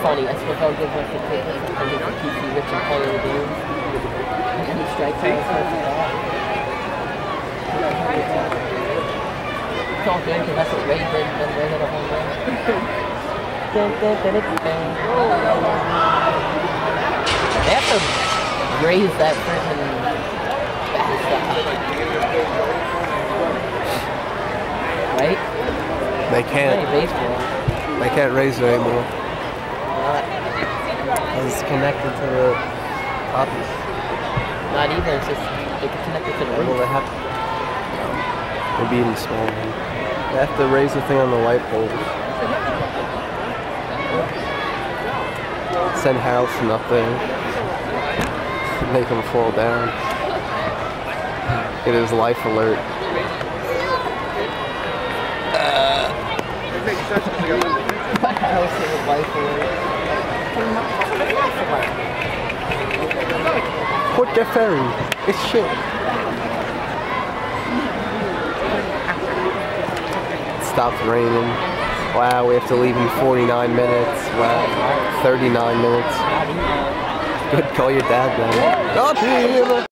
funny. SFL gives us the ticket and gives the PC rich and play the game. And he strikes out his. It's all good because that's what Ray did when Ray hit a home run. They have to raise that freaking Right? They Play can't. They can't raise it anymore. Not, It's connected to the office. not even. It's just they can connect it to the Well, roof. they have. They're being small. Man. They have to raise the thing on the light poles. Send house nothing. Make him fall down. It is life alert. Put the ferry. It's shit. It stopped raining. Wow, we have to leave in 49 minutes. Wow, 39 minutes. Good, call your dad then.